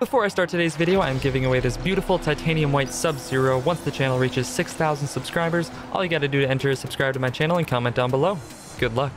Before I start today's video, I'm giving away this beautiful titanium white Sub-Zero. Once the channel reaches 6,000 subscribers, all you gotta do to enter is subscribe to my channel and comment down below. Good luck.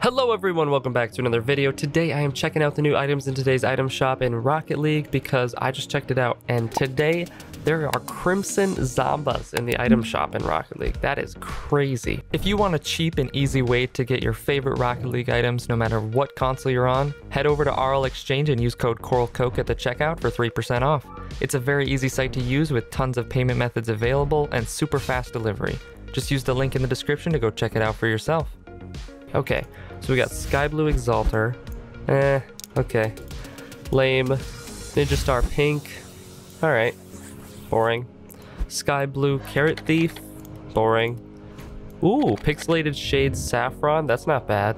Hello everyone, welcome back to another video. Today I am checking out the new items in today's item shop in Rocket League because I just checked it out and today there are Crimson Zombas in the item shop in Rocket League. That is crazy. If you want a cheap and easy way to get your favorite Rocket League items no matter what console you're on, head over to RL Exchange and use code CORALCOKE at the checkout for 3% off. It's a very easy site to use with tons of payment methods available and super fast delivery. Just use the link in the description to go check it out for yourself. Okay, so we got Sky Blue Exalter. Eh, okay. Lame. Ninja Star Pink. Alright. Boring. Sky Blue Carrot Thief. Boring. Ooh, Pixelated Shades Saffron. That's not bad.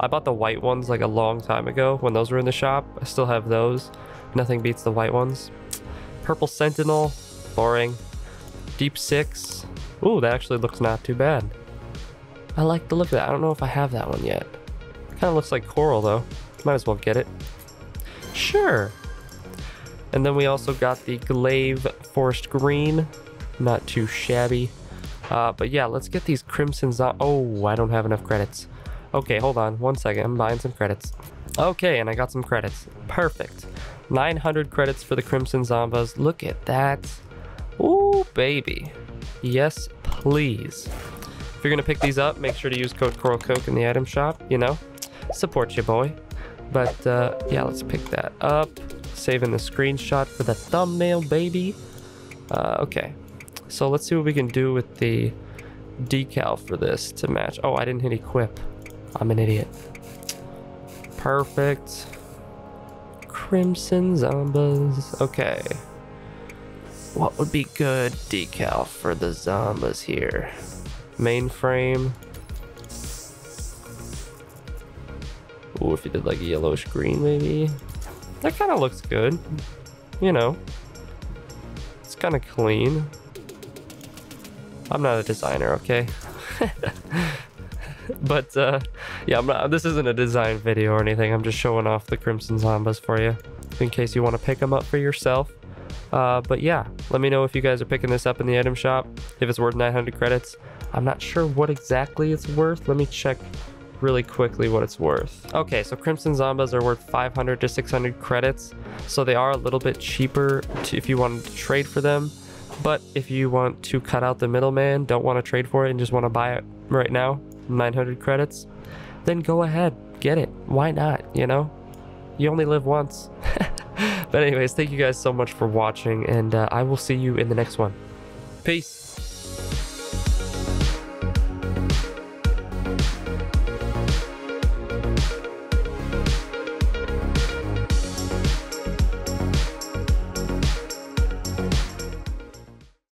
I bought the white ones like a long time ago when those were in the shop. I still have those. Nothing beats the white ones. Purple Sentinel. Boring. Deep Six. Ooh, that actually looks not too bad. I like the look of that. I don't know if I have that one yet. Kind of looks like coral though. Might as well get it. Sure. And then we also got the Glaive Forest Green. Not too shabby. Uh, but yeah, let's get these Crimsons on. Oh, I don't have enough credits. Okay, hold on. One second. I'm buying some credits. Okay, and I got some credits. Perfect. 900 credits for the Crimson Zombas. Look at that. Ooh, baby. Yes, please. If you're gonna pick these up, make sure to use code Coral Coke in the item shop, you know? Support your boy. But uh, yeah, let's pick that up. Saving the screenshot for the thumbnail, baby. Uh, okay, so let's see what we can do with the decal for this to match. Oh, I didn't hit equip. I'm an idiot. Perfect. Crimson Zombas. Okay. What would be good decal for the Zombas here? Mainframe. Ooh, if you did like a yellowish green maybe. That kind of looks good. You know. It's kind of clean. I'm not a designer, okay? but uh, yeah, I'm not, this isn't a design video or anything. I'm just showing off the Crimson Zombas for you in case you want to pick them up for yourself. Uh, but yeah, let me know if you guys are picking this up in the item shop, if it's worth 900 credits. I'm not sure what exactly it's worth. Let me check really quickly what it's worth. Okay, so Crimson Zombas are worth 500 to 600 credits, so they are a little bit cheaper to, if you wanted to trade for them. But if you want to cut out the middleman, don't want to trade for it and just want to buy it right now, 900 credits, then go ahead, get it. Why not, you know? You only live once. but anyways, thank you guys so much for watching, and uh, I will see you in the next one. Peace.